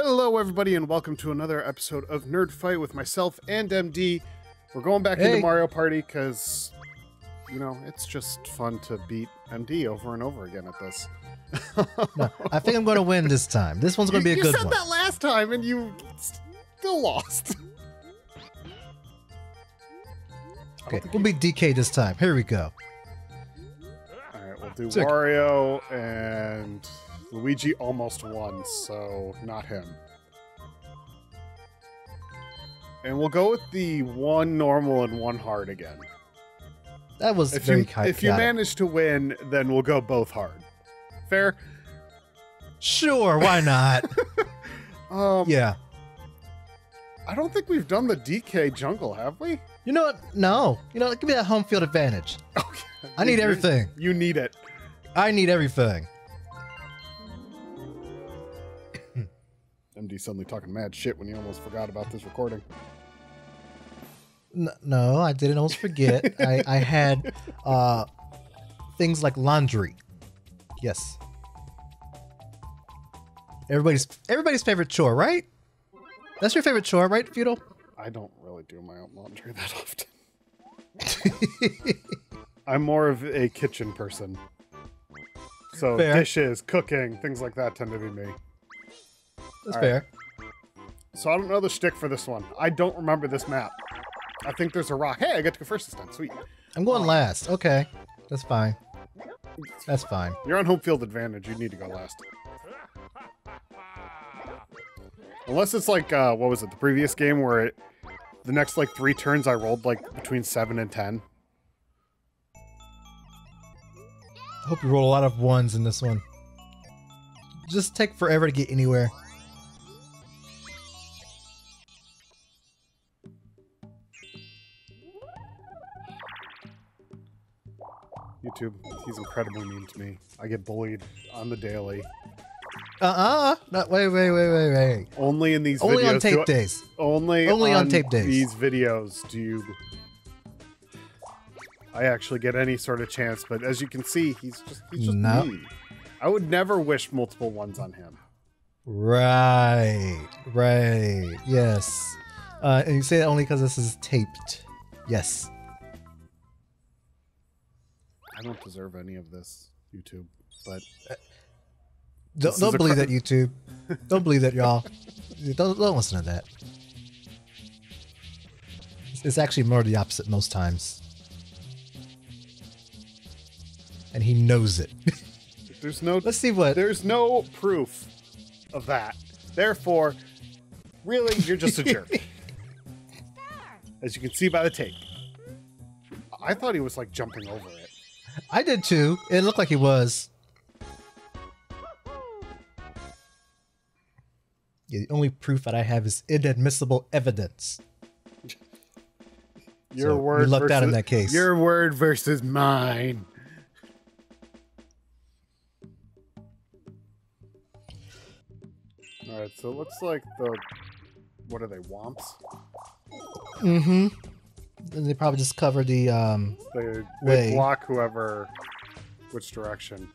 Hello, everybody, and welcome to another episode of NerdFight with myself and MD. We're going back Hey. into Mario Party because, you know, it's just fun to beat MD over and over again at this. No, I think I'm going to win this time. This one's going to be a you good one. You said that last time, and you still lost. Okay, we'll be DK this time. Here we go. All right, we'll do Sick. Wario and Luigi almost won, so not him. And we'll go with the one normal and one hard again. That was If very you kind. if you manage to win, then we'll go both hard. Fair. Sure, why not? Um, yeah. I don't think we've done the DK jungle, have we? You know what? No. You know, give me that home field advantage. Okay. I need everything. You need it. I need everything. MD suddenly talking mad shit when he almost forgot about this recording. N- no, I didn't almost forget. I, I had uh, things like laundry. Yes. Everybody's everybody's favorite chore, right? That's your favorite chore, right, Feudal? I don't really do my own laundry that often. I'm more of a kitchen person. So Fair. dishes, cooking, things like that tend to be me. That's All right. fair. So I don't know the shtick for this one. I don't remember this map. I think there's a rock. Hey, I get to go first this time. Sweet. I'm going last. Okay. That's fine. That's fine. You're on home field advantage. You need to go last. Unless it's like uh, what was it? The previous game where it, the next like three turns I rolled like between seven and ten. I hope you roll a lot of ones in this one. Just take forever to get anywhere. YouTube, he's incredibly mean to me. I get bullied on the daily. Uh-uh. Not wait, wait, wait, wait, wait. Only in these Only videos. Only on tape I- days. Only, Only on on tape days. These videos do you. I actually get any sort of chance, but as you can see, he's just he's just No. mean. I would never wish multiple ones on him. Right. Right. Yes. Uh, and you say that only because this is taped. Yes. I don't deserve any of this, YouTube. But uh, Don't, is don't believe that, YouTube. don't believe that, y'all. Don't, don't listen to that. It's- It's actually more the opposite most times. And he knows it. there's no Let's see what. there's no proof of that. Therefore, really, you're just a jerk. As you can see by the tape. I thought he was like jumping over it. I did too. It looked like he was. Yeah, the only proof that I have is inadmissible evidence. Your So, we word lucked versus, out in that case. Your word versus mine. All right, so it looks like the what are they? Womps. Mm-hmm. And they probably just cover the um They they Way. block whoever which direction.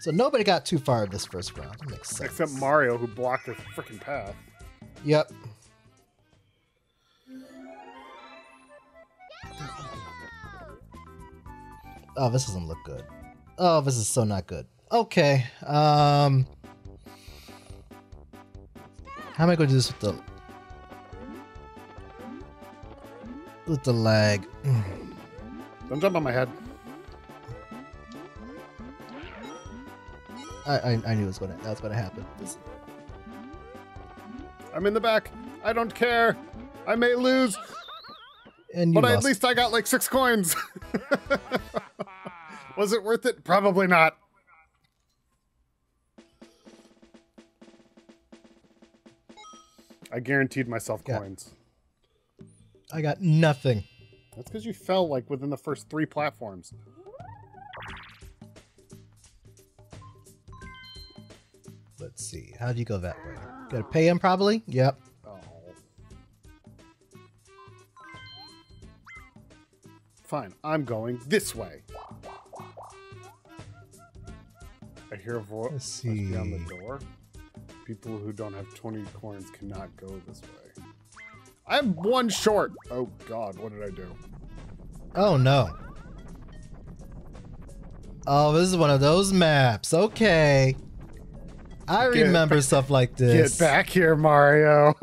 so nobody got too far this first round. That makes sense. Except Mario, who blocked the freaking path. Yep. Oh, this doesn't look good. Oh, this is so not good. Okay. Um How am I going to do this with the with the lag? Don't jump on my head. I I, I knew it was gonna that was gonna happen. This- I'm in the back. I don't care. I may lose, and you but at least I got like six coins. Was it worth it? Probably not. I guaranteed myself Yeah. coins. I got nothing. That's because you fell like within the first three platforms. Let's see. How do you go that way? Gotta pay him probably? Yep. Oh. Fine, I'm going this way. I hear a voice beyond the door. People who don't have 20 coins cannot go this way. I'm one short. Oh god, what did I do? Oh no. Oh, this is one of those maps. Okay. I Get- remember stuff like this. Get back here, Mario.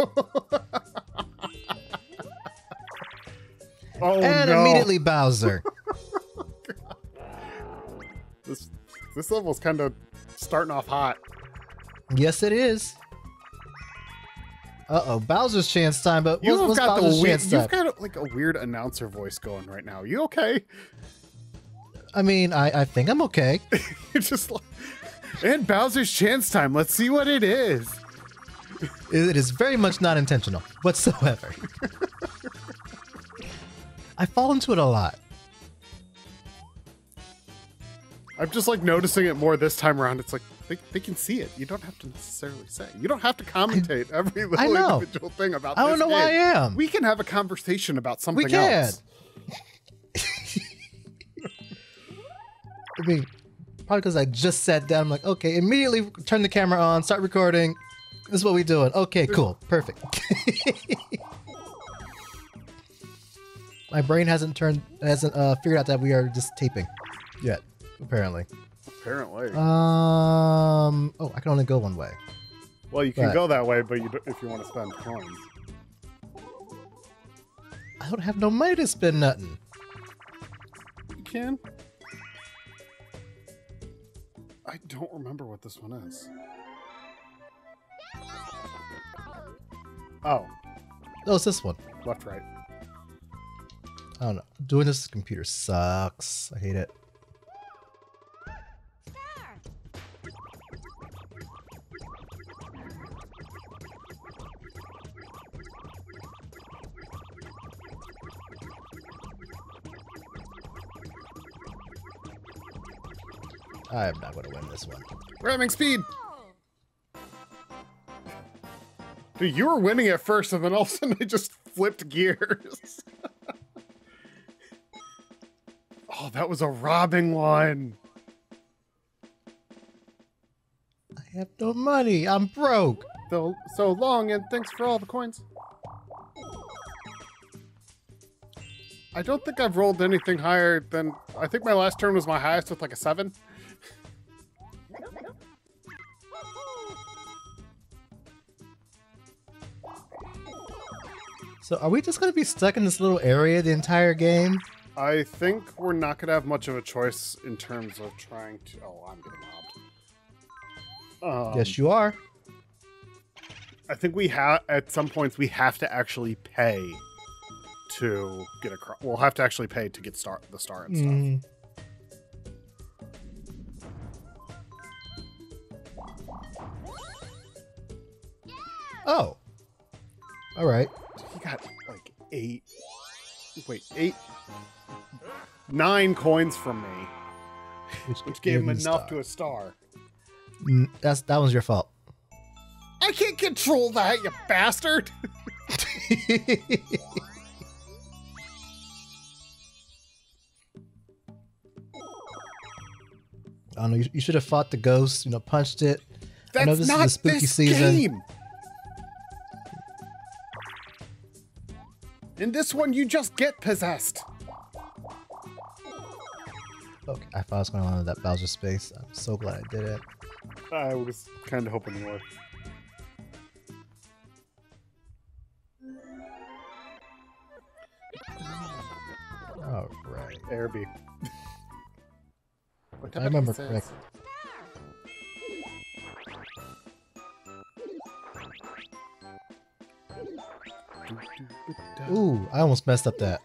oh and no. immediately Bowser. This this level's kind of starting off hot. yes, it is. Uh oh, Bowser's chance time. But You've what's, what's got the weird, you've time? got like a weird announcer voice going right now. You okay? I mean, I, I think I'm okay. Just like, and Bowser's chance time. Let's see what it is. It is very much not intentional whatsoever. I fall into it a lot. I'm just like noticing it more this time around. It's like they, they can see it. You don't have to necessarily say. You don't have to commentate every little individual thing about. I don't know who I am. We can have a conversation about something We can. else. I mean, probably because I just sat down. I'm like, okay, immediately turn the camera on, start recording. This is what we doing. Okay, cool, perfect. My brain hasn't turned, hasn't uh, figured out that we are just taping yet. Apparently. Apparently. Um. Oh, I can only go one way. well, you can but- go that way, but you if you want to spend coins. I don't have no money to spend nothing. You can. I don't remember what this one is. Oh, Oh, it's this one. left, right. I don't know. Doing this computer sucks. I hate it. I am not going to win this one. Ramming speed. Dude, you were winning at first, and then all of a sudden I just flipped gears. oh, that was a robbing one. I have no money. I'm broke. So, so long, and thanks for all the coins. I don't think I've rolled anything higher than. I think my last turn was my highest with like a seven. So are we just going to be stuck in this little area the entire game? I think we're not gonna have much of a choice in terms of trying to. Oh, I'm getting robbed. Um, yes, you are. I think we have at some points we have to actually pay to get across. We'll have to actually pay to get star the star and stuff. Mm. Oh. All right. Got like eight. Wait, eight, nine coins from me, which gave him enough to a star. Mm, That's that was your fault. I can't control that, you bastard. I don't know. You, you should have fought the ghost. You know, punched it. I know That's this is not the spooky this season. game. In this one, you just get possessed. Okay, I thought I was going to on that Bowser space. I'm so glad I did it. I was kind of hoping you were. All right. Airby. I remember correctly. Ooh, I almost messed up that.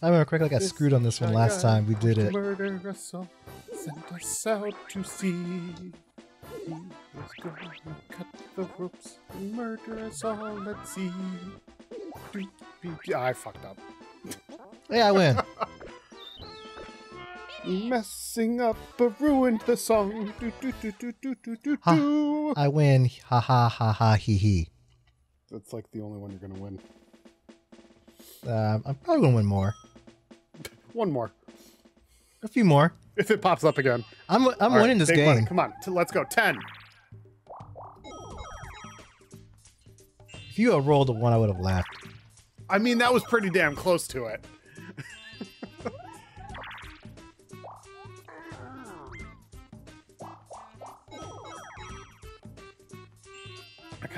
I remember correctly. I got screwed on this one last time we did it. Murder us all, sent us out to sea. He was going to cut the ropes and murder us all at sea. I fucked up. Hey, I win. Messing up but ruined the song. Do, do, do, do, do, do, do, Ha. I win. Ha ha ha ha he he. That's like the only one you're gonna win. Um, I'm probably gonna win more. one more. A few more. If it pops up again. I'm I'm All right, winning this game. money. Come on, t- let's go. Ten. If you had rolled a one, I would have laughed. I mean, that was pretty damn close to it.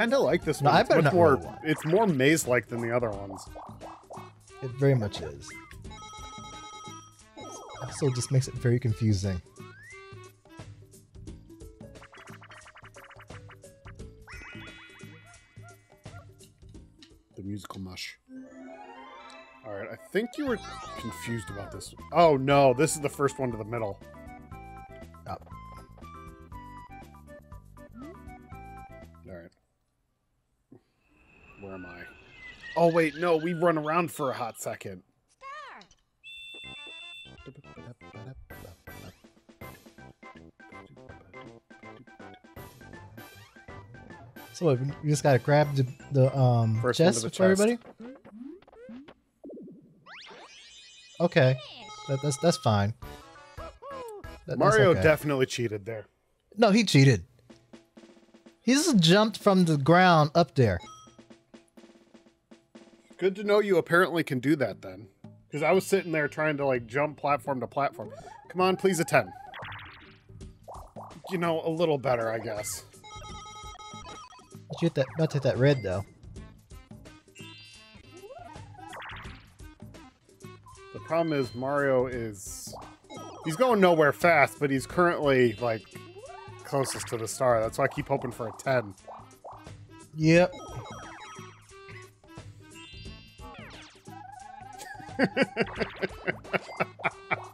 Kind of like this No, one. I it's much more. roll one. It's more maze-like than the other ones. It very much is. Also, just makes it very confusing. The musical mush. All right, I think you were confused about this. Oh no, this is the first one to the middle. Wait, no, we run around for a hot second. So we just gotta grab the, the um First chest the for everybody. Okay, that, that's that's fine. That- that's Mario okay. definitely cheated there. No, he cheated. He just jumped from the ground up there. Good to know you apparently can do that then. Because I was sitting there trying to like jump platform to platform. Come on, please a 10. You know, a little better, I guess. But you hit that, not hit that red though. The problem is Mario is he's going nowhere fast, but he's currently like closest to the star. That's why I keep hoping for a 10. Yep.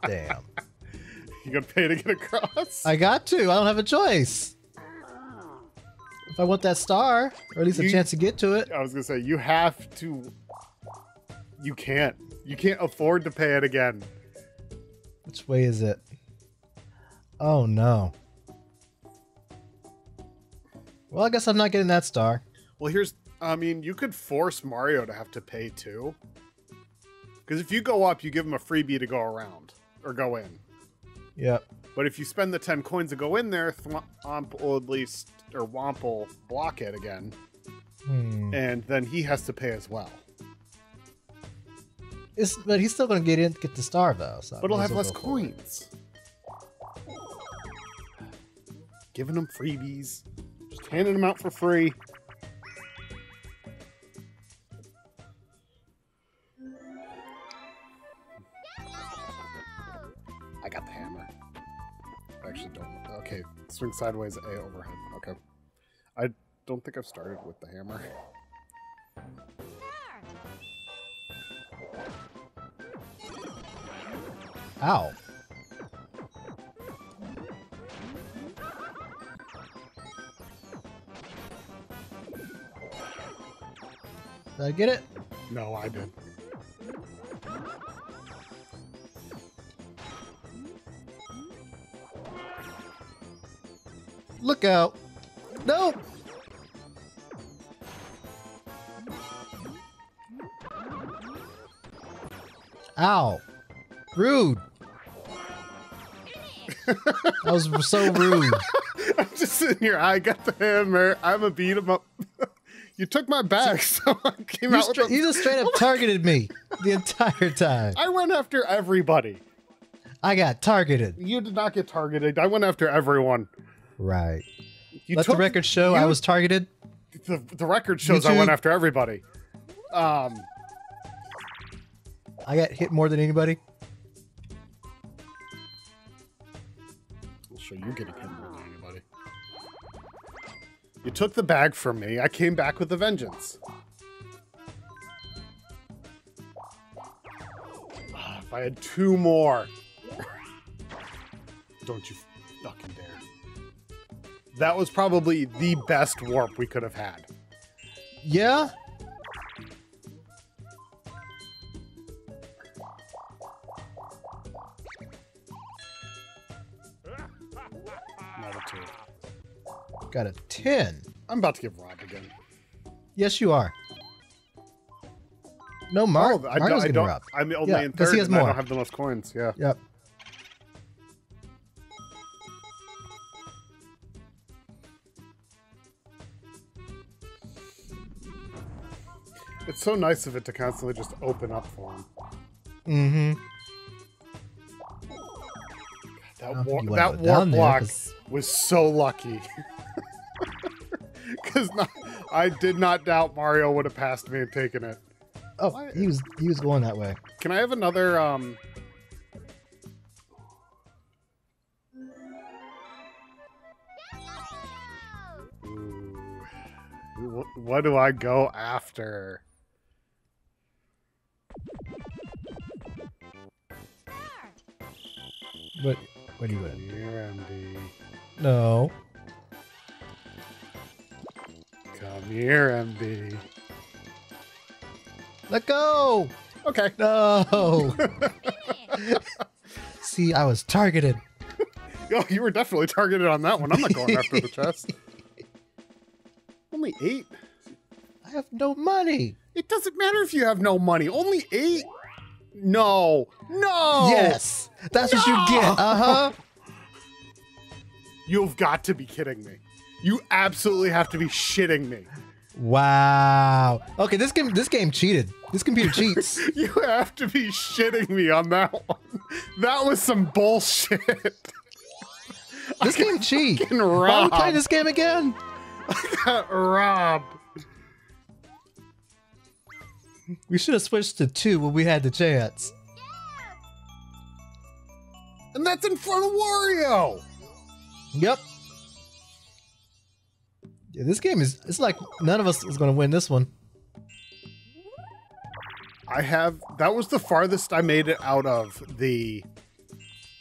Damn. You gonna pay to get across? I got to. I don't have a choice. If I want that star, or at least a chance to get to it. I was gonna say you have to. You can't. You can't afford to pay it again. Which way is it? Oh no. Well, I guess I'm not getting that star. Well, here's. I mean, you could force Mario to have to pay too. Because if you go up, you give him a freebie to go around or go in. Yep. But if you spend the 10 coins to go in there, Thwomp will at least, or Womp will block it again. Hmm. And then he has to pay as well. It's, but he's still gonna get in, get the star though. So But he'll have less go for it. coins. Giving him freebies. Just handing them out for free. Swing sideways, A overhead. Okay. I don't think I've started with the hammer. Ow. Did I get it? No, I did. Look out. No. Ow. Rude. that was so rude. I'm just sitting here. I got the hammer. I'm a beat 'em up. you took my back, so I came You, out stra- you just straight up oh targeted me the entire time. I went after everybody. I got targeted. You did not get targeted. I went after everyone. Right. You Let the record show I was targeted. The, the record shows I went after everybody. Um, I got hit more than anybody. I'll show you getting hit more than anybody. You took the bag from me. I came back with a vengeance. Ah, If I had two more. Don't you fucking dare. That was probably the best warp we could have had. Yeah. Not a two. Got a 10. I'm about to get robbed again. Yes, you are. No, Mar- Oh, I, I getting don't. I'm only Yeah, in third, he has and I don't have the most coins. Yeah. Yep. It's so nice of it to constantly just open up for him. Mm-hmm. That, don't war- think you wanna that go warp down there, was so lucky. Because I did not doubt Mario would have passed me and taken it. Oh, Why- he was he was going that way. Can I have another? um Ooh. What do I go after? What what are you doing? Here, MD. No. Come here, MD. Let go! Okay. No! See, I was targeted. Oh, you were definitely targeted on that one. I'm not going after the chest. Only eight? I have no money. It doesn't matter if you have no money. Only eight? No. No. Yes! That's what you get. Uh-huh. You've got to be kidding me. You absolutely have to be shitting me. Wow. Okay, this game this game cheated. This computer cheats. You have to be shitting me on that one. That was some bullshit. This game cheat. Why we robbed. this game again? I got Rob. We should have switched to two when we had the chance. And that's in front of Wario. Yep. Yeah, this game is it's like none of us is gonna win this one. I have that was the farthest I made it out of the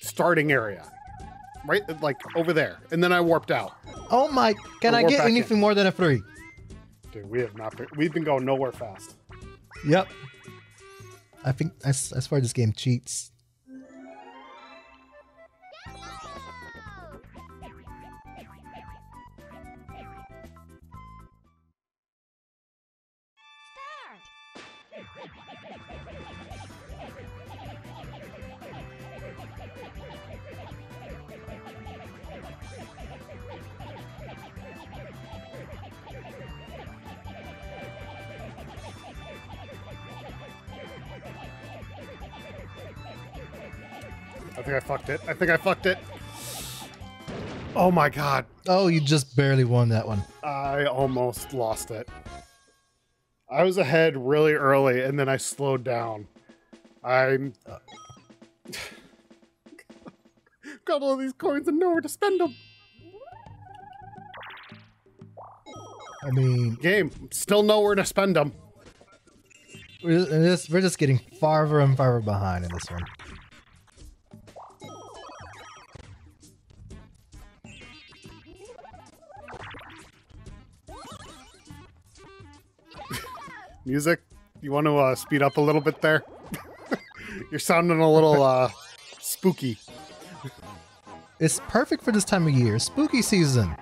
starting area. Right like over there. And then I warped out. Oh my can Or I get back in. anything more than a three? Dude, we have not been, we've been going nowhere fast. Yep. I think as as far as this game cheats. I think I fucked it. I think I fucked it. Oh my god. Oh, you just barely won that one. I almost lost it. I was ahead really early and then I slowed down. I'm got all these coins and nowhere to spend them. I mean, Game, still nowhere to spend them. we're just, we're just getting farther and farther behind in this one. Music, you want to uh, speed up a little bit there? You're sounding a little uh, spooky. It's perfect for this time of year, spooky season.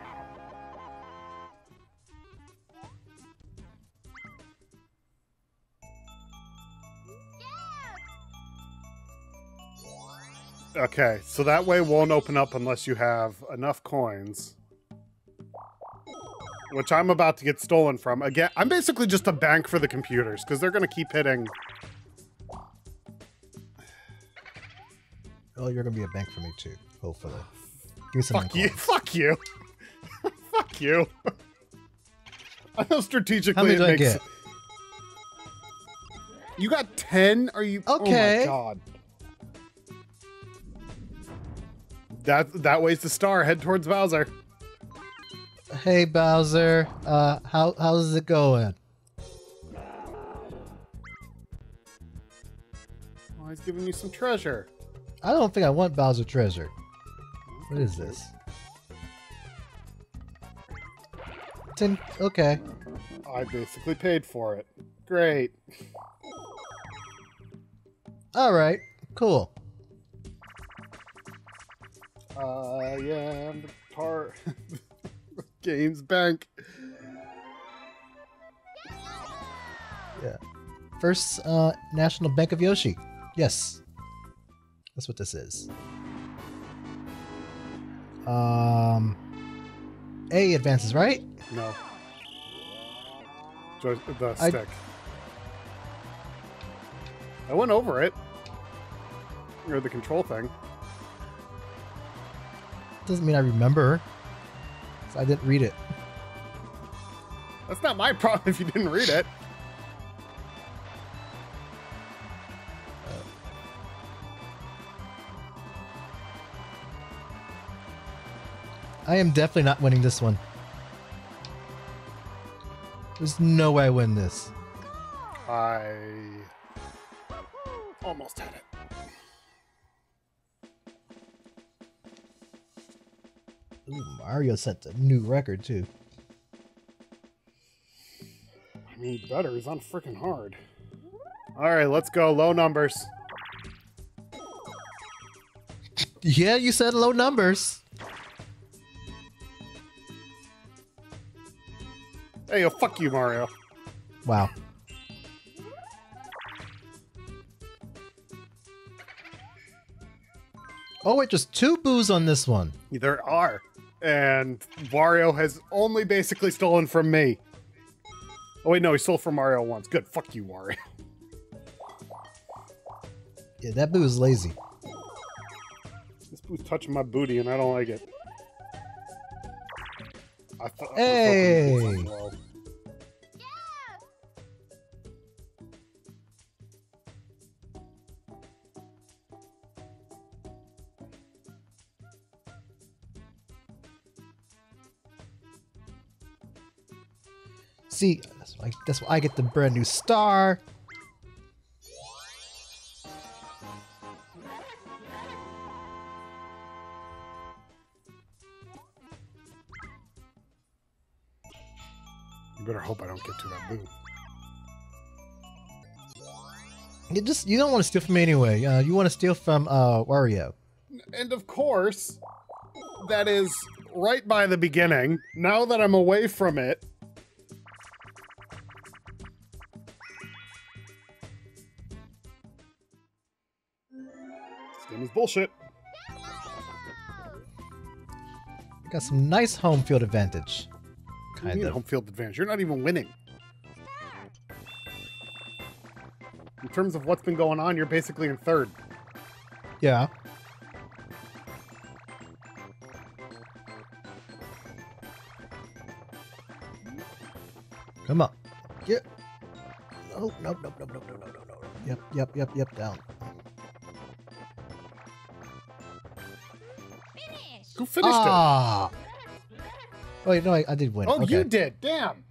Okay, so that way won't open up unless you have enough coins. Which I'm about to get stolen from. Again, I'm basically just a bank for the computers, because they're going to keep hitting. Oh, you're gonna be a bank for me too, hopefully. Give me some Fuck you. Fuck you. Fuck you. I know strategically How many it makes get? You got 10? Are you Okay. Oh my god. That that way's the star. Head towards Bowser. Hey Bowser, uh, how how's it going? Oh, he's giving you some treasure. I don't think I want Bowser treasure. What is this? Ten. Okay. I basically paid for it. Great. All right. Cool. I am the tar Games Bank. Yeah. First uh, National Bank of Yoshi. Yes. That's what this is. Um, A advances, right? No. The I- stick. I went over it. Or the control thing. Doesn't mean I remember. I didn't read it. That's not my problem if you didn't read it. Uh, I am definitely not winning this one. There's no way I win this. I almost had it. Ooh, Mario set a new record too. I mean, better. He's on freaking hard. All right, let's go. Low numbers. Yeah, you said low numbers. Hey, yo, fuck you, Mario. Wow. Oh wait, just two boos on this one. There are. And Wario has only basically stolen from me. Oh, wait, no, he stole from Mario once. Good. Fuck you, Wario. Yeah, that boo is lazy. This boo's touching my booty, and I don't like it. I thought. I Hey! it See, that's why, that's why I get the brand new star. You better hope I don't get to that boo. You just you don't want to steal from me anyway. Uh, you want to steal from uh, Wario. And of course, that is right by the beginning. Now that I'm away from it, Bullshit. Got some nice home field advantage. Kind of. home field advantage? You're not even winning. In terms of what's been going on, you're basically in third. Yeah. Come on. Get. Oh, no no no no no no no no. Yep, yep, yep, yep, down. Who finished ah! Wait, no, I, I did win. Oh, okay. you did. Damn.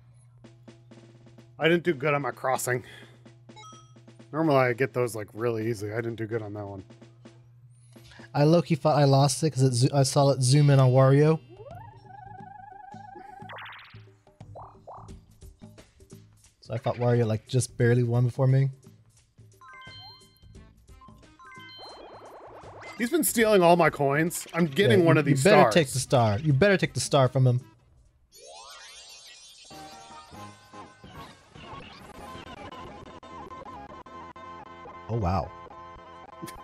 I didn't do good on my crossing. Normally, I get those like really easy. I didn't do good on that one. I low-key thought I lost it because I saw it zoom in on Wario. So I thought Wario like just barely won before me. He's been stealing all my coins. I'm getting Yeah, one of these You better stars. take the star. You better take the star from him. Oh wow.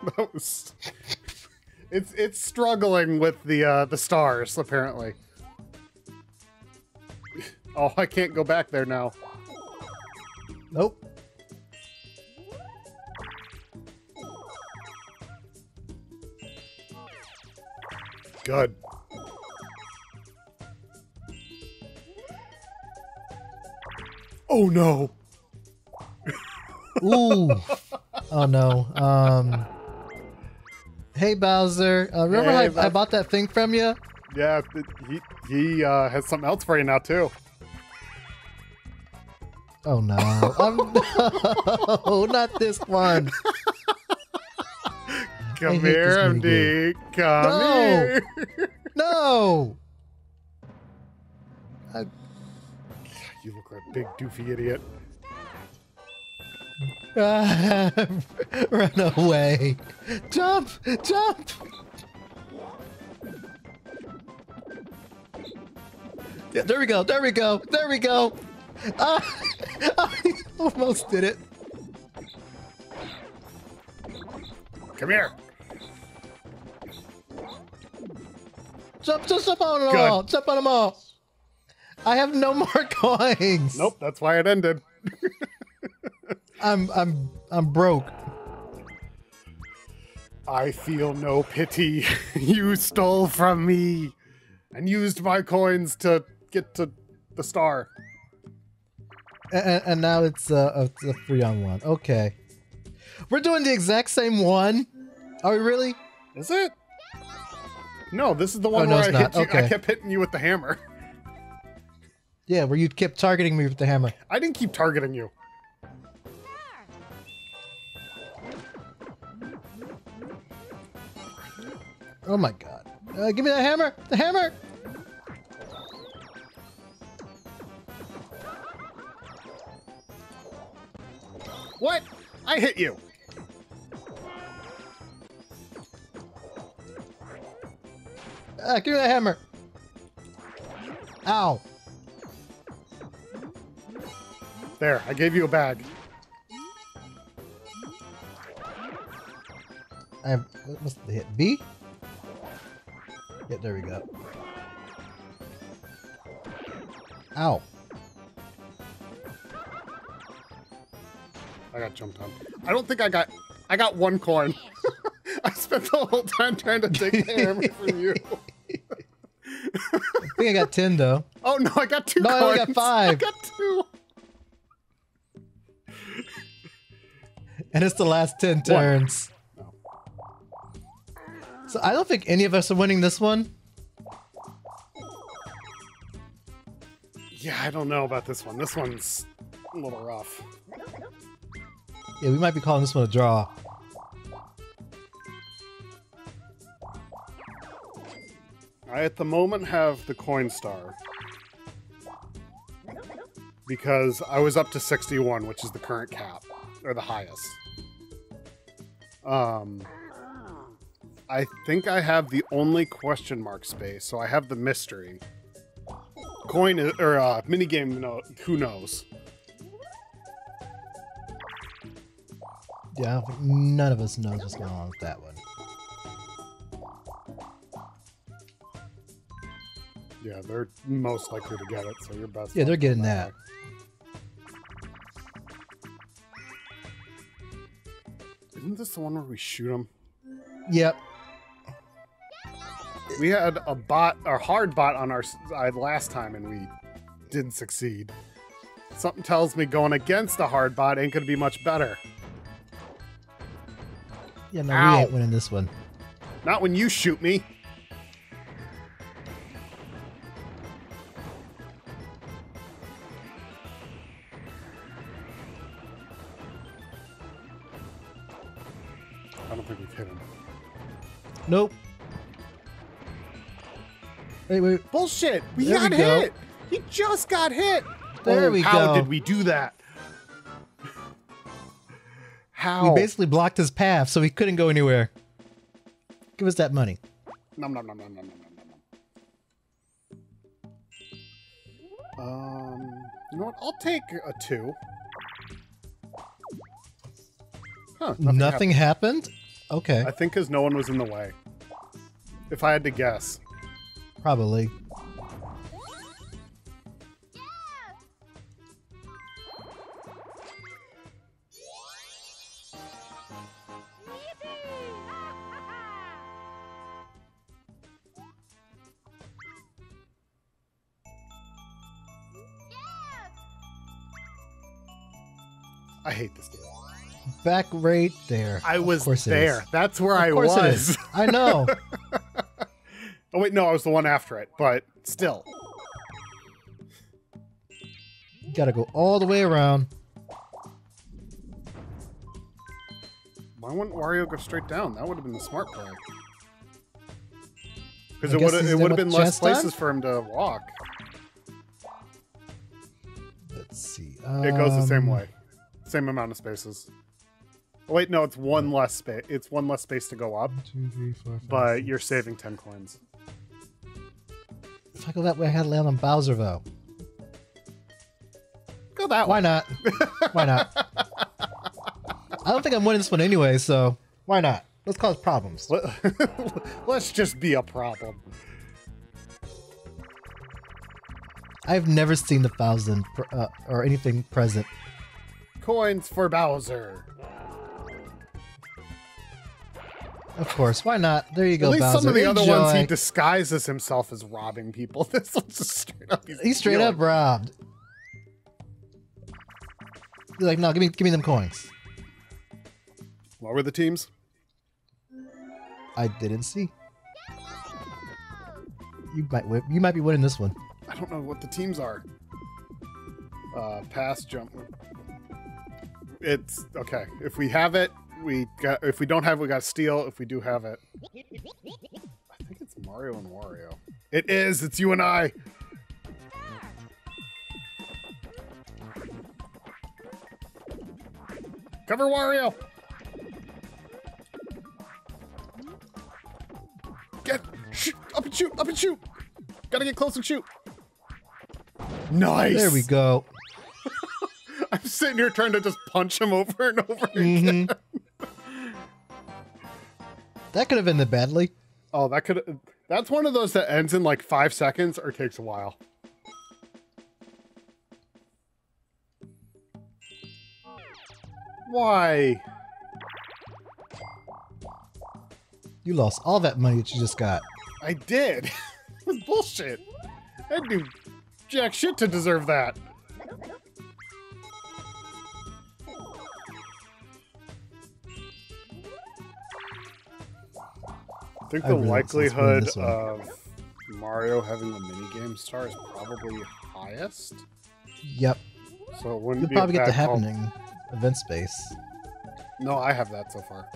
that was. It's it's struggling with the uh, the stars apparently. Oh, I can't go back there now. Nope. Good. Oh no! Ooh. oh no. Um. Hey Bowser, uh, remember Hey, how I, I bought that thing from you? Yeah, he he uh, has something else for you now too. Oh no. um, no, not this one. Come here, MD. Come No. here. No. You look like a big doofy idiot. Run away. Jump! Jump! Yeah, there we go. There we go. There we go. Ah, I almost did it. Come here. Jump, just jump on them Good. all. Jump on them all. I have no more coins. Nope, that's why it ended. I'm I'm I'm broke. I feel no pity. you stole from me and used my coins to get to the star. And, and now it's a, a, it's a three on one. Okay. We're doing the exact same one. Are we really? Is it? No, this is the one Oh, where it's I hit you. I kept hitting you with the hammer. Yeah, where you kept targeting me with the hammer. I didn't keep targeting you. Oh my god. Uh, give me that hammer! The hammer! What? I hit you. Uh, give me that hammer! Ow. There, I gave you a bag. I have, what must the hit? B? Yep, there we go. Ow. I got jumped on. I don't think I got. I got one coin. I spent the whole time trying to take the hammer from you. I think I got 10 though. Oh no, I got two No, I only got five. I got two. And it's the last 10 turns. Oh. So I don't think any of us are winning this one. Yeah, I don't know about this one. This one's a little rough. Yeah, we might be calling this one a draw. I at the moment have the coin star. Because I was up to 61, which is the current cap, or the highest. Um, I think I have the only question mark space, so I have the mystery. Coin is, or uh, minigame, no, who knows? Yeah, none of us knows what's going on with that one. Yeah, they're most likely to get it, so you're best. Yeah, they're getting on that. Isn't this the one where we shoot them? Yep. We had a bot, or hard bot on our side uh, last time, and we didn't succeed. Something tells me going against a hard bot ain't gonna be much better. Yeah, no, Ow. we ain't winning this one. Not when you shoot me. Nope. Wait, wait. Bullshit! We There we got go. hit! He just got hit! There Oh, we how go. How did we do that? How? We basically blocked his path, so he couldn't go anywhere. Give us that money. Nom nom nom nom nom nom nom nom. Um, you know what? I'll take a two. Huh? Nothing, happened? Okay. I think because no one was in the way. If I had to guess. probably. Back right there. I was there. That's where Of I was. I know. oh wait, no, I was the one after it. But still, You Gotta go all the way around. why wouldn't Wario go straight down? That would have been the smart play. Because it would it would have been less places for him to walk. Let's see. It goes the same Um, way. Same amount of spaces. Oh, wait, no, it's one less space. It's one less space to go up, Two, three, four, five, but six. you're saving ten coins. If I go that way, I gotta land on Bowser though. Go that Why way. not? Why not? I don't think I'm winning this one anyway, so why not? Let's cause problems. Let, let's just be a problem. I've never seen the thousand uh, or anything present. Coins for Bowser. Of course, why not? There you go, At least Bowser. some of the other ones he disguises himself as robbing people. This one's just straight up. He's straight up robbed. He's like, no, give me, give me them coins. What were the teams? I didn't see. You might, win- you might be winning this one. I don't know what the teams are. Uh, pass, jump. It's okay. If we have it, we got. If we don't have it, we got steel. If we do have it, I think it's Mario and Wario. It is. It's you and I. Cover Wario. Get shoot, up and shoot, up and shoot. Gotta get close and shoot. Nice. There we go. I'm sitting here trying to just punch him over and over hmm again. That could have ended badly. Oh, that could. That's one of those that ends in like five seconds or takes a while. Why? You lost all that money that you just got. I did. it was bullshit. I do jack shit to deserve that. I think I the really want to win likelihood of Mario having a minigame star is probably highest. Yep. So it wouldn't You'll be probably get the call. happening event space. No, I have that so far.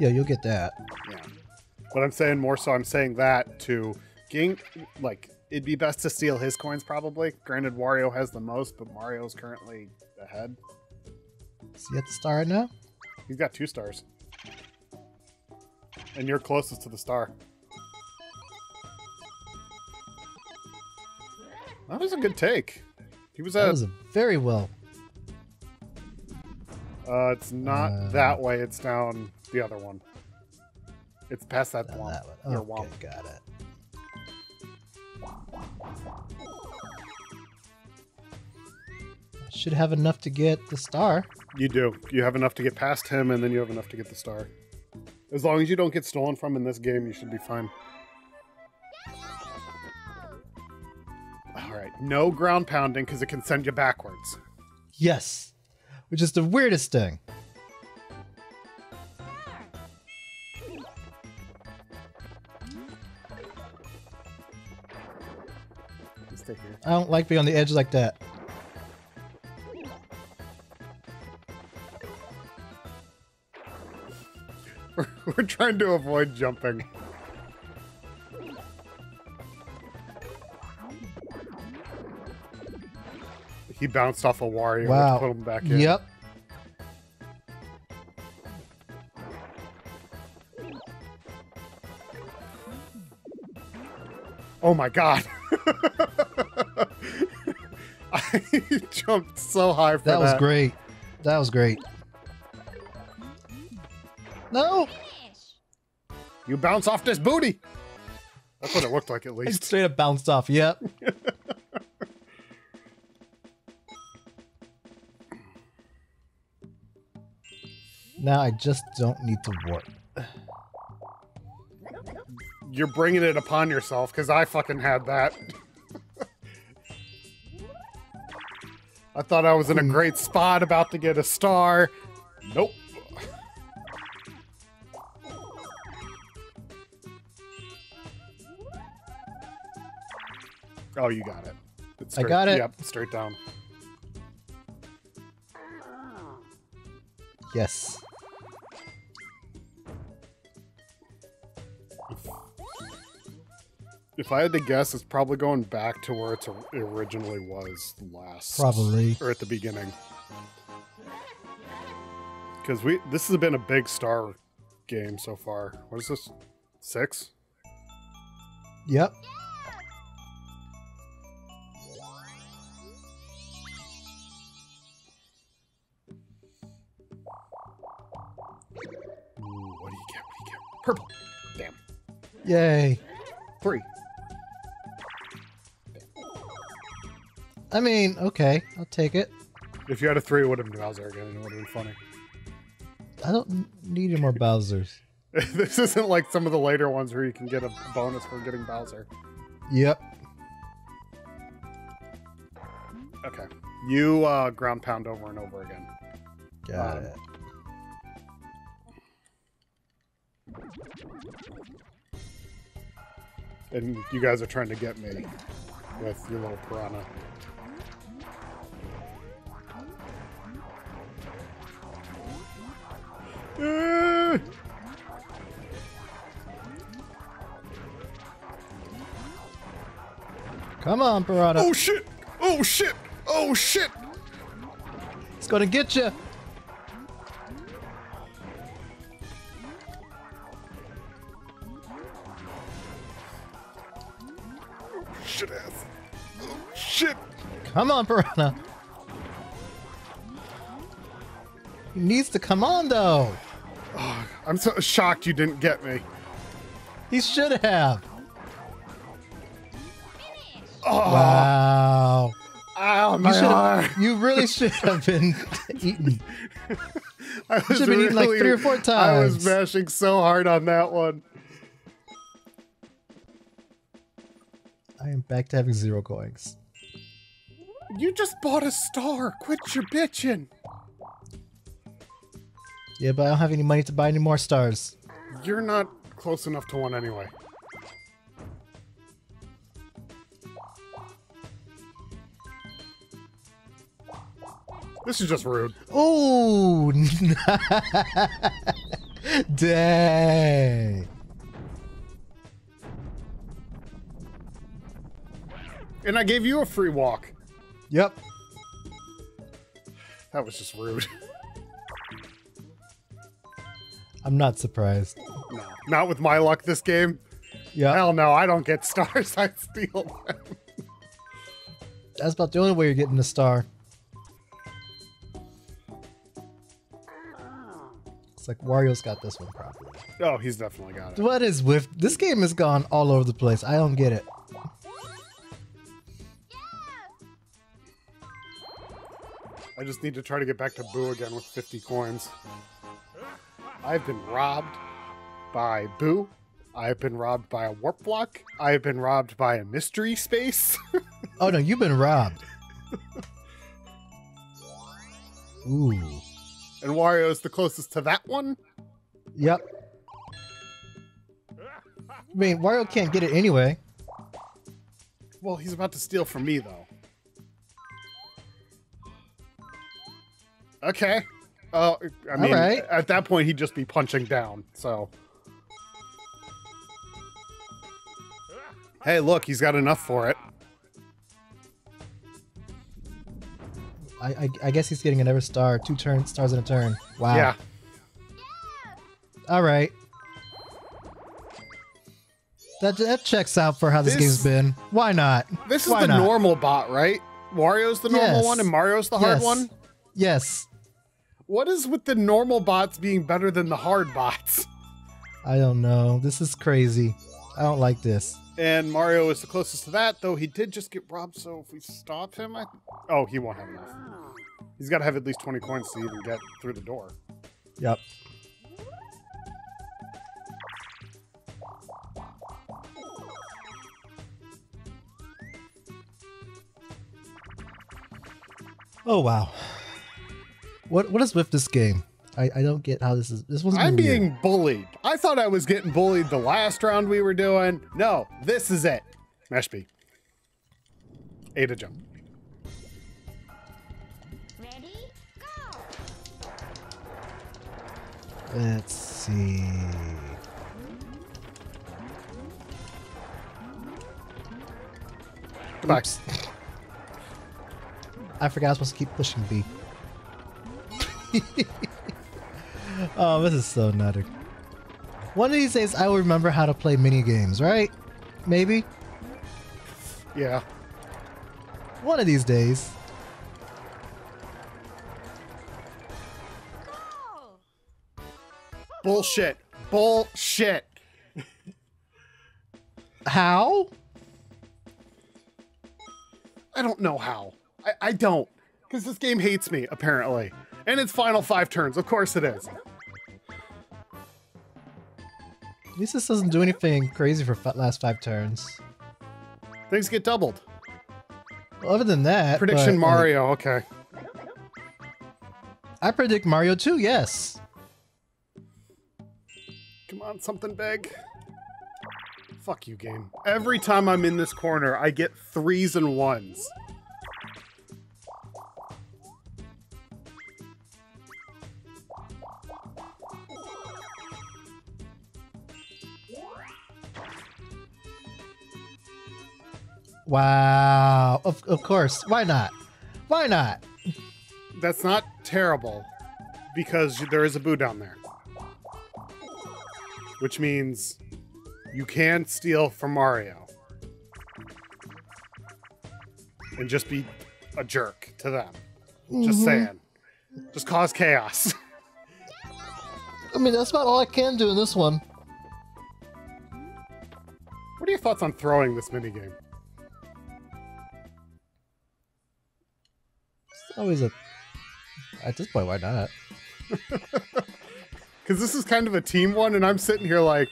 Yeah, you'll get that. Yeah. But I'm saying more so I'm saying that to Gink like it'd be best to steal his coins probably. Granted Wario has the most, but Mario's currently ahead. Is he at the star right now? He's got two stars. And you're closest to the star. That was a good take. He was That at was a very well. uh it's not Uh, that way, it's down the other one. It's past that one. that one. Okay, womp. got it. Should have enough to get the star. You do. You have enough to get past him, and then you have enough to get the star. As long as you don't get stolen from in this game, you should be fine. All right. No ground pounding because it can send you backwards. Yes. Which is the weirdest thing. I don't like being on the edge like that. We're, trying to avoid jumping. He bounced off a Wario, Wow. put him back in. Yep. Oh my god. I jumped so high for that. That was great. That was great. No! You bounce off this booty. That's what it looked like at It least. straight up bounced off. Yep. now I just don't need to warp. You're bringing it upon yourself because I fucking had that. I thought I was in a great spot about to get a star. Nope. Oh, you got it. It's I got it. Yep, straight down. Yes. If I had to guess, it's probably going back to where it originally was last. Probably. Or at the beginning. Because we this has been a big star game so far. What is this? Six? Yep. Purple. Damn. Yay. Three. I mean, okay, I'll take it. If you had a three, it would have been Bowser again. It would have been funny. I don't need any more Bowsers. this isn't like some of the later ones where you can get a bonus for getting Bowser. Yep. Okay. You uh, ground pound over and over again. Got Um, it. And you guys are trying to get me with your little piranha. Eh. Come on, Piranha. Oh shit! Oh shit! Oh shit! It's gonna get you. Come on, Piranha. He needs to come on, though. I'm so shocked you didn't get me. He should have. Oh, Wow. ow, You, my should arm. have, you really should have been eaten. I was should've been eaten like three or four times. I was mashing so hard on that one. I am back to having zero coins. You just bought a star. Quit your bitching. Yeah, but I don't have any money to buy any more stars. You're not close enough to one anyway. This is just rude. Oh, Dang. And I gave you a free walk. Yep. That was just rude. I'm not surprised. No, not with my luck this game. Yeah. Hell no, I don't get stars. I steal them. That's about the only way you're getting a star. Looks like Wario's got this one properly. Oh, he's definitely got it. What is with this game has gone all over the place. I don't get it. I just need to try to get back to Boo again with 50 coins. I've been robbed by Boo. I've been robbed by a warp block. I've been robbed by a mystery space. Oh no, you've been robbed. Ooh. and Wario's the closest to that one. Yep. I mean, Wario can't get it anyway. Well, he's about to steal from me, though. Okay. Uh, I mean, right. at that point, he'd just be punching down, so. Hey, look, he's got enough for it. I, I, I guess he's getting another star. Two turn stars in a turn. Wow. Yeah. All right. That that checks out for how this, This- game's been. Why not? This is Why the not? normal bot, right? Wario's the normal Yes. one and Mario's the hard Yes. one? Yes. What is with the normal bots being better than the hard bots? I don't know. This is crazy. I don't like this. And Mario is the closest to that, though he did just get robbed, so if we stop him, I... Oh, he won't have enough. He's got to have at least 20 coins to even get through the door. Yep. Oh wow. What what is with this game? I, I don't get how this is. This one's I'm been weird. being bullied. I thought I was getting bullied the last round we were doing. No, this is it. Mesh B. Ada jump. Ready? Go! Let's see. Goodbye. Oops. I forgot I was supposed to keep pushing B. oh, this is so nutty. One of these days, I will remember how to play mini games, right? Maybe Yeah. one of these days. Go! Bullshit. bullshit. How? I don't know how. I, I don't. Because this game hates me, apparently. And it's final five turns. Of course it is. At least this doesn't do anything crazy for last five turns. Things get doubled. Well, other than that, Prediction but, like, Mario. Okay. I predict Mario 2, yes. Come on, something big. Fuck you, game. Every time I'm in this corner, I get threes and ones. Wow. Of, of course. Why not? Why not? That's not terrible because there is a boo down there. Which means you can steal from Mario. And just be a jerk to them. Just mm-hmm. saying. Just cause chaos. I mean, that's about all I can do in this one. what are your thoughts on throwing this minigame? It's always a. At this point, why not? Because this is kind of a team one, and I'm sitting here like.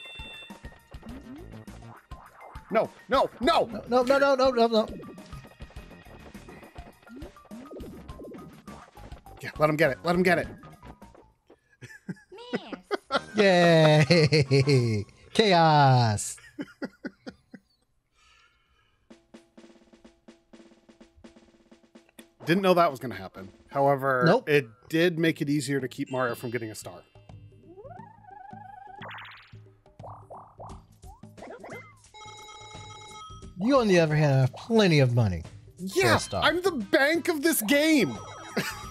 No, no, no! No, no, no, no, no, no. Yeah, let him get it. Let him get it. Yay! Chaos! Didn't know that was going to happen. However, Nope. it did make it easier to keep Mario from getting a star. You, on the other hand, have plenty of money. Yeah. I'm the bank of this game.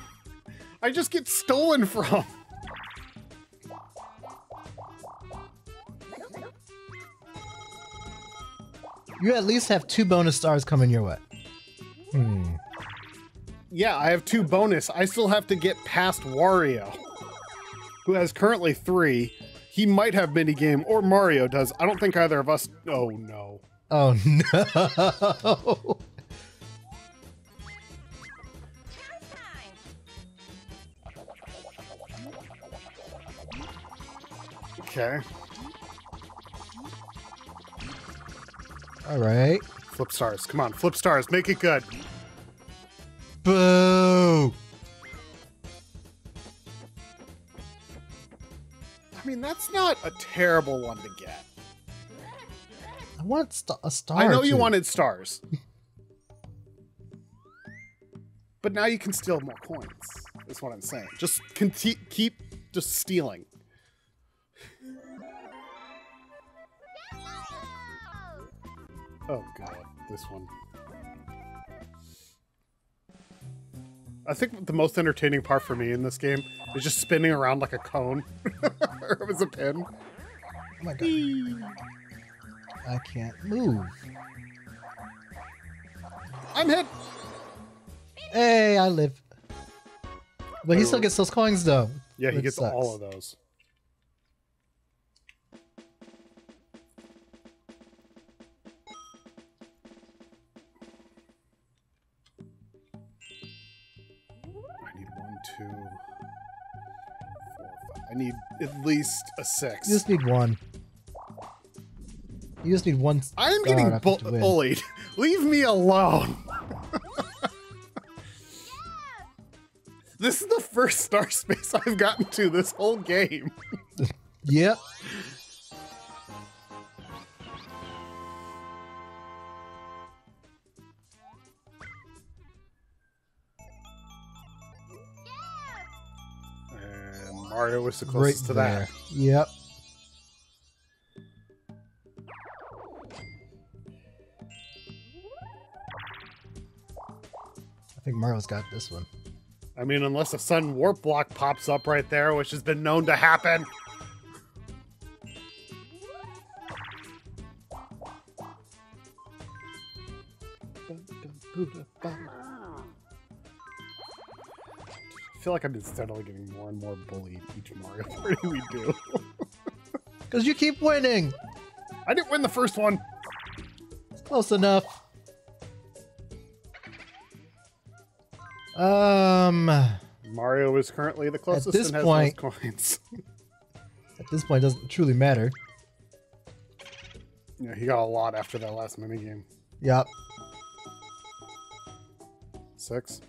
I just get stolen from. You at least have two bonus stars coming your way. Hmm. Yeah, I have two bonus. I still have to get past Wario, who has currently three. He might have minigame, or Mario does. I don't think either of us. Oh no. Oh no! Okay. All right. Flip stars. Come on, flip stars. Make it good. A terrible one to get. I want st- a star. I know or you wanted stars. but now you can steal more coins. That's what I'm saying. Just conti- keep just stealing. Oh god, this one. I think the most entertaining part for me in this game is just spinning around like a cone. or it was a pin. Oh my god! I can't move. I'm hit. Hey, I live. But he still gets those coins though. Yeah, he gets sucks. all of those. Two, four, five. I need at least a six. You just need one. You just need one. I am getting bu- bullied. Leave me alone. this is the first star space I've gotten to this whole game. Yep. And Mario was the Right closest to there. that. Yep. I think Mario's got this one. I mean, unless a sudden warp block pops up right there, which has been known to happen. Feel like I'm just steadily getting more and more bullied each Mario Party we do. Because you keep winning. I didn't win the first one. Close enough. Um, Mario is currently the closest at this and has point- most coins. At this point, it doesn't truly matter. yeah, he got a lot after that last minigame. Yep. Six.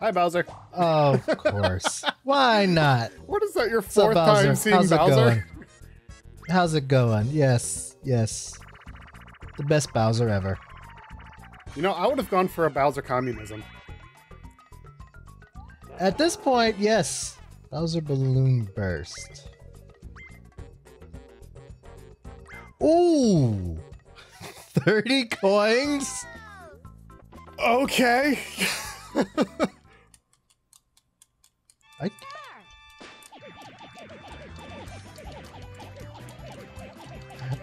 Hi, Bowser. Oh, of course. Why not? What is that? Your up, fourth Bowser? time seeing How's it Bowser? going? How's it going? Yes, yes. The best Bowser ever. You know, I would have gone for a Bowser communism. At this point, yes. Bowser Balloon Burst. Ooh! 30 coins? Okay. I,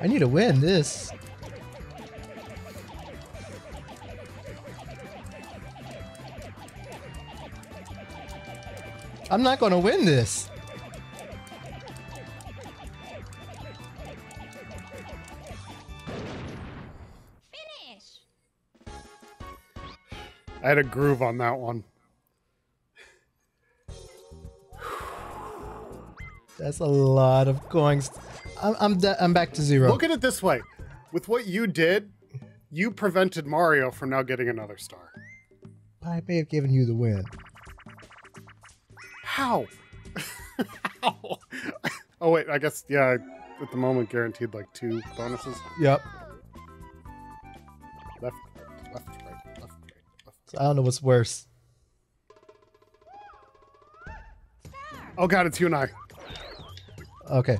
I need to win this. I'm not going to win this. Finish. I had a groove on that one. That's a lot of coins. I'm I'm, I'm back to zero. Look at it this way. With what you did, you prevented Mario from now getting another star. I may have given you the win. How? How? oh wait, I guess yeah. At the moment, guaranteed like two bonuses. Yep. Left, left, right, left, right, left. I don't know what's worse. Oh god, it's you and I. Okay.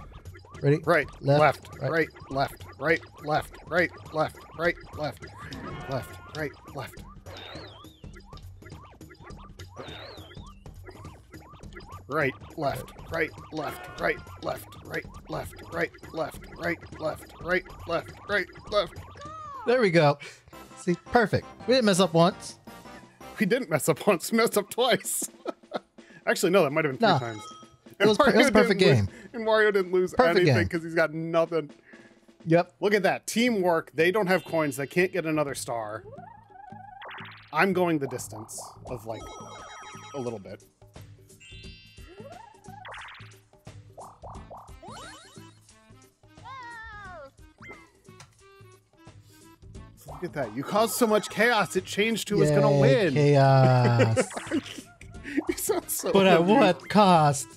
Ready? Right, Left, left, right. left, right, left, right, left, right, left, left, right, left. Right, left, right, left, right, left, right, left, right, left, right, left, right, left, right, left. There we go. See, perfect. We didn't mess up once. We didn't mess up once, we messed up twice. Actually, no, that might have been three times. It was- it was a perfect game. lose- and Mario didn't lose Perfect anything because he's got nothing. Yep. Look at that. Teamwork. They don't have coins. They can't get another star. I'm going the distance of like a little bit. Look at that. You caused so much chaos. It changed who was going to Yay, win. Chaos. you sound so but at what cost?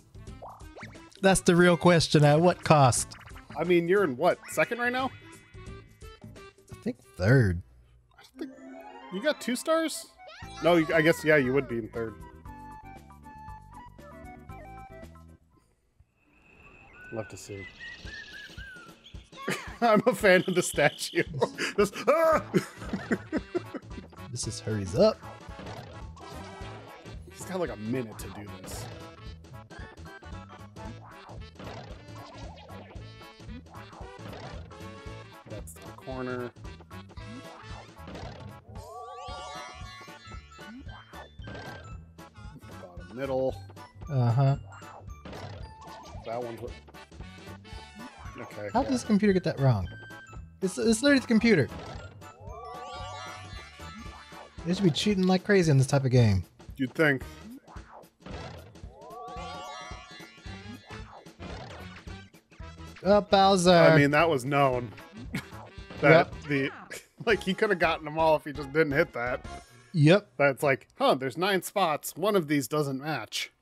That's the real question. At what cost? I mean, you're in what? Second right now? I think third. You got two stars? No, you- I guess, yeah, you would be in third. Love to see. I'm a fan of the statue. Just, ah! This just hurries up. He's got like a minute to do this. Corner. Bottom middle. Uh huh. That one's. Okay. How did this computer get that wrong? It's, it's literally the computer. They should be cheating like crazy in this type of game. You'd think. Oh, Bowser. I mean, that was known. That the like he could have gotten them all if he just didn't hit that. yep. That's like, huh? There's nine spots. One of these doesn't match.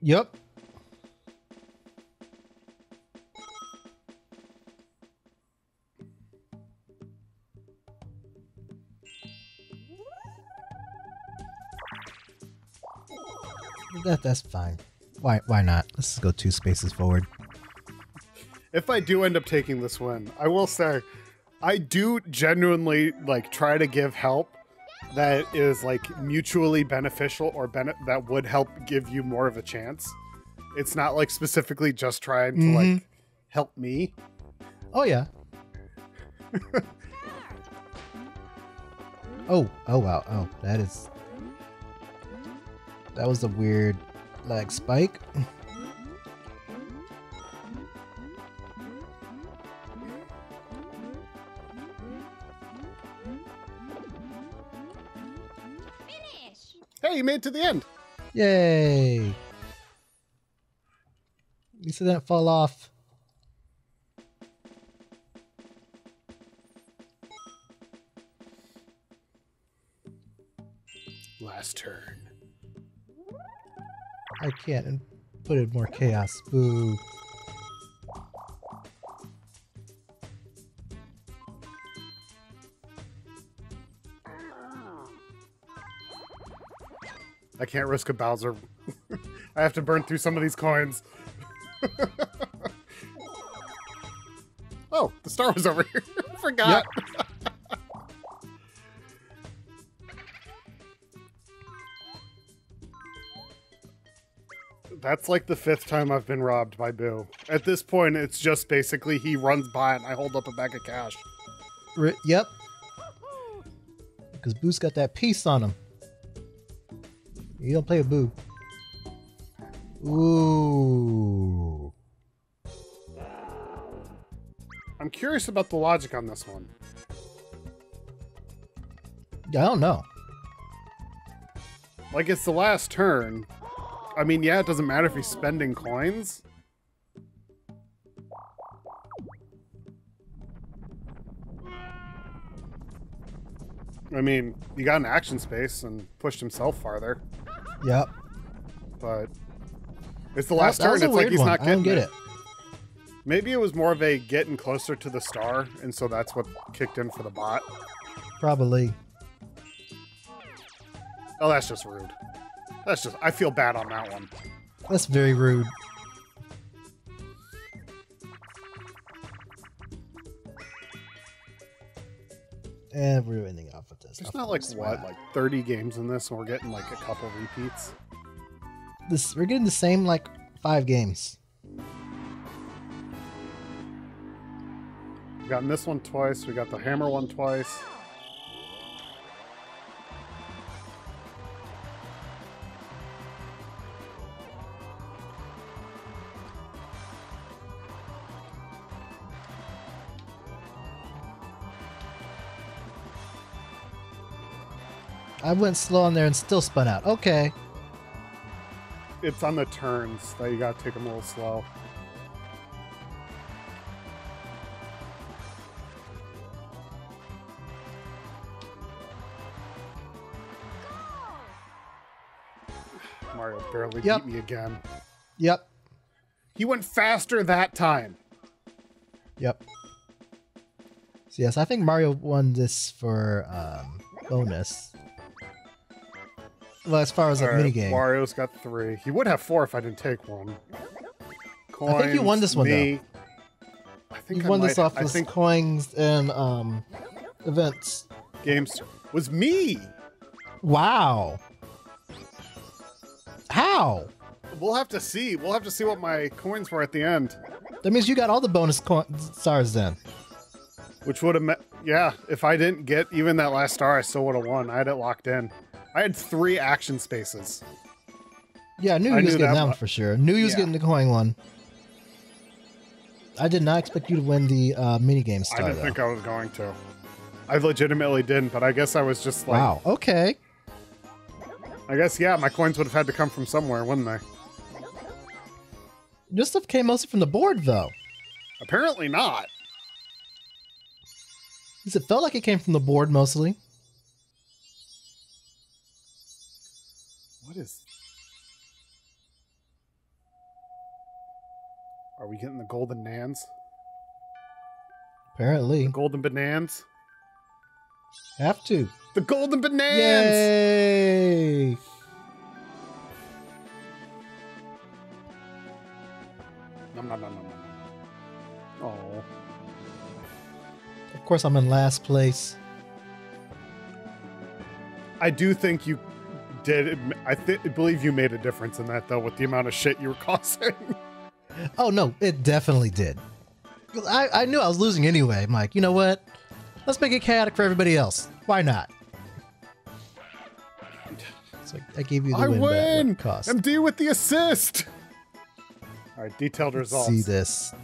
Yep. That that's fine. Why why not? Let's just go two spaces forward. If I do end up taking this win, I will say, I do genuinely like try to give help that is like mutually beneficial or bene- that would help give you more of a chance. It's not like specifically just trying to Mhm. like help me. Oh yeah. oh, oh wow. Oh, that is That was a weird lag spike. you made it to the end. Yay! At least it didn't fall off. Last turn. I can't and put in more chaos. Boo. I can't risk a Bowser. I have to burn through some of these coins. oh, the star was over here. Forgot. That's like the fifth time I've been robbed by Boo. At this point, it's just basically he runs by and I hold up a bag of cash. R- yep. Because Boo's got that piece on him. You don't play with Boo. Ooh. I'm curious about the logic on this one. I don't know. Like, it's the last turn. I mean, yeah, it doesn't matter if he's spending coins. I mean, he got an action space and pushed himself farther, Yep. but it's the last that turn. It's like he's one. not I getting don't get it. Maybe it was more of a getting closer to the star, and so that's what kicked in for the bot. Probably. Oh, that's just rude. That's just, I feel bad on that one. That's very rude. And we're ending off with this. There's not like what, like 30 games in this, and we're getting like a couple repeats. this. We're getting the same like five games. We gotten this one twice. We got the hammer one twice. I went slow on there and still spun out. Okay. It's on the turns that you gotta take them a little slow. Mario barely Yep. beat me again. Yep. He went faster that time. Yep. So yes, I think Mario won this for um, bonus. Well, as far as a All right, minigame. Mario's got three. He would have four if I didn't take one. I think you won this one, though. I think You I won this off I think coins and um, events. games was me. Wow. How? We'll have to see. We'll have to see what my coins were at the end, That means you got all the bonus stars then. which would have meant, Yeah, if I didn't get even that last star, I still would have won. I had it locked in. I had three action spaces. Yeah, I knew I he was knew getting that one for sure. Knew he was Yeah. getting the coin one. I did not expect you to win the uh, minigame star. I didn't though. think I was going to. I legitimately didn't, but I guess I was just like, wow. Okay. I guess yeah, my coins would have had to come from somewhere, wouldn't they? This stuff came mostly from the board, though. Apparently not. 'Cause It felt like it came from the board mostly. Is? Are we getting the golden nans? Apparently. Golden bananas? Have to. The golden bananas! Yay! Nom, nom, nom, nom, nom. Oh, Of course, I'm in last place. I do think you did. I th- believe you made a difference in that though, with the amount of shit you were causing. Oh, no, it definitely did. I, I knew I was losing anyway. I'm like, you know what? Let's make it chaotic for everybody else. Why not? So I gave you the I win. win. Cost? MD with the assist. All right, detailed results. See this.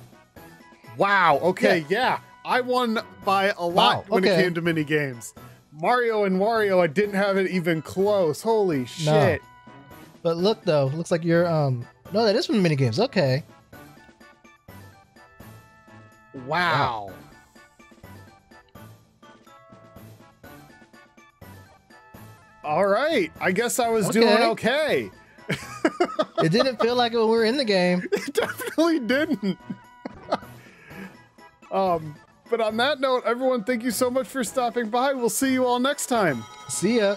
Wow. Okay. Yeah. I won by a lot Wow, when it came to mini games. Mario and Wario, I didn't have it even close. Holy shit. But look though, looks like you're um no, that is from the mini games. Okay. Wow. All right. I guess I was doing Okay. okay. It didn't feel like we were in the game. It definitely didn't. um, but on that note, everyone, thank you so much for stopping by. We'll see you all next time. See ya.